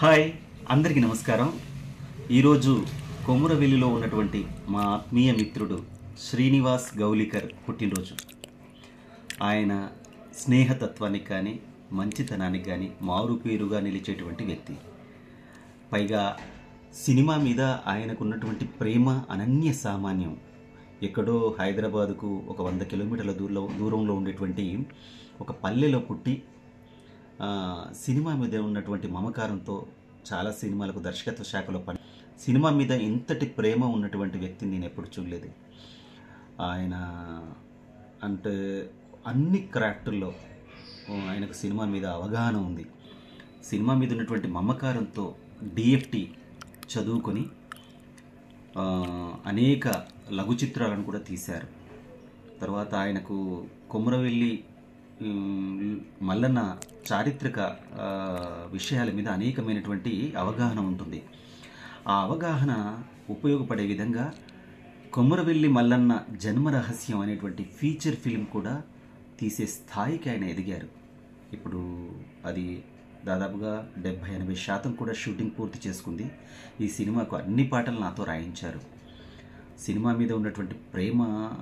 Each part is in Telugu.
హాయ్ అందరికీ నమస్కారం. ఈరోజు కొమురవెల్లిలో ఉన్నటువంటి మా ఆత్మీయ మిత్రుడు శ్రీనివాస్ గౌలికర్ పుట్టినరోజు. ఆయన స్నేహతత్వానికి కానీ మంచితనానికి కానీ మారు పేరుగా నిలిచేటువంటి వ్యక్తి. పైగా సినిమా మీద ఆయనకున్నటువంటి ప్రేమ అనన్య సామాన్యం. ఎక్కడో హైదరాబాదుకు ఒక వంద కిలోమీటర్ల దూరంలో దూరంలో ఉండేటువంటి ఒక పల్లెలో పుట్టి సినిమా మీద ఉన్నటువంటి మమకారంతో చాలా సినిమాలకు దర్శకత్వ శాఖలో పని సినిమా మీద ఇంతటి ప్రేమ ఉన్నటువంటి వ్యక్తిని నేను ఎప్పుడు చూడలేదు. ఆయన అంటే అన్ని క్రాఫ్టుల్లో ఆయనకు సినిమా మీద అవగాహన ఉంది. సినిమా మీద ఉన్నటువంటి మమకారంతో డిఎఫ్టి చదువుకొని అనేక లఘు చిత్రాలను కూడా తీశారు. తర్వాత ఆయనకు కొమరవెల్లి మల్లన్న చారిత్రక విషయాల మీద అనేకమైనటువంటి అవగాహన ఉంటుంది. ఆ అవగాహన ఉపయోగపడే విధంగా కొమరవెల్లి మల్లన్న జన్మ రహస్యం అనేటువంటి ఫీచర్ ఫిలిం కూడా తీసే స్థాయికి ఆయన ఎదిగారు. ఇప్పుడు అది దాదాపుగా డెబ్భై ఎనభై శాతం కూడా షూటింగ్ పూర్తి చేసుకుంది. ఈ సినిమాకు అన్ని పాటలు నాతో రాయించారు. సినిమా మీద ఉన్నటువంటి ప్రేమ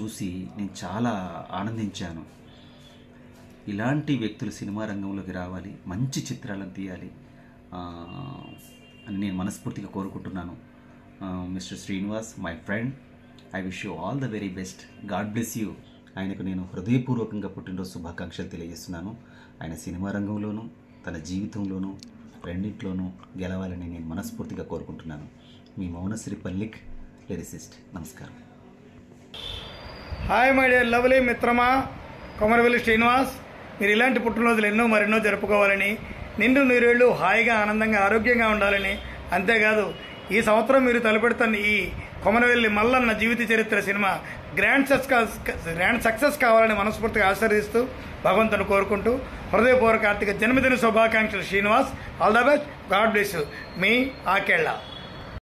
చూసి నేను చాలా ఆనందించాను. ఇలాంటి వ్యక్తులు సినిమా రంగంలోకి రావాలి మంచి చిత్రాలను తీయాలి అని నేను మనస్ఫూర్తిగా కోరుకుంటున్నాను. Mister Srinivas my friend I wish you all the very best. God bless you. ఆయనకు నేను హృదయపూర్వకంగా పుట్టినరోజు శుభాకాంక్షలు తెలియజేస్తున్నాను. ఆయన సినిమా రంగంలోనూ తన జీవితంలోనూ రెండింటిలోనూ గెలవాలని నేను మనస్ఫూర్తిగా కోరుకుంటున్నాను. మీ మౌనశ్రీ పల్లిక్ లిరిసిస్ట్ నమస్కారం. హాయ్ మై డియర్ లవ్లీ మిత్రమా కొమరవెల్లి శ్రీనివాస్. మీరు ఇలాంటి పుట్టినరోజులు ఎన్నో మరెన్నో జరుపుకోవాలని నిండు నూరేళ్ళు హాయిగా ఆనందంగా ఆరోగ్యంగా ఉండాలని. అంతేకాదు ఈ సంవత్సరం మీరు తలపెడుతున్న ఈ కొమరవెల్లి మల్లన్న జీవిత చరిత్ర cinema grand success grand success కావాలని మనస్ఫూర్తిగా ఆశీర్దిస్తూ భగవంతుని కోరుకుంటూ హృదయపూర్వక ఆర్థిక జన్మదిన శుభాకాంక్షలు Srinivas. All the best. God bless me ఆకేళ్ళ.